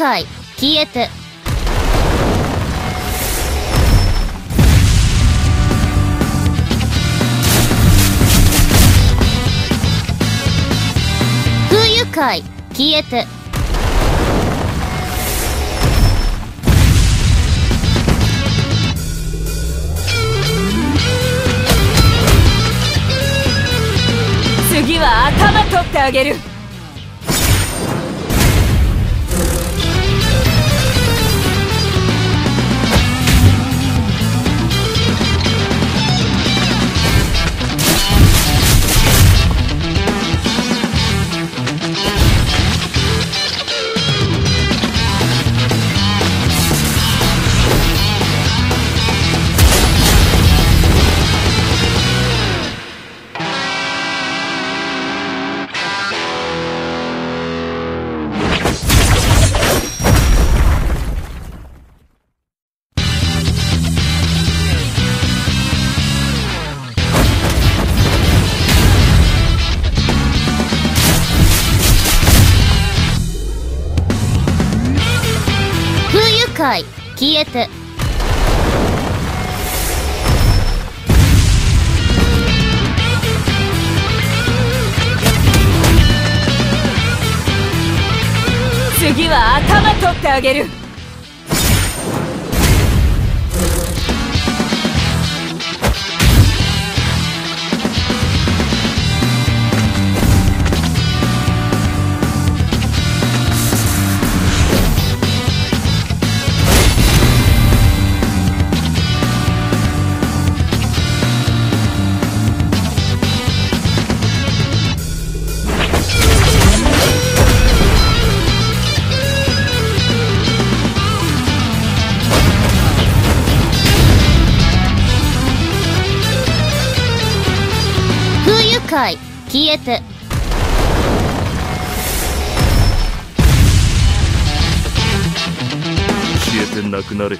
快消えて。不愉快消えて。次は頭取ってあげる。い。消えて。次は頭取ってあげる。消えて。消えてなくなれ。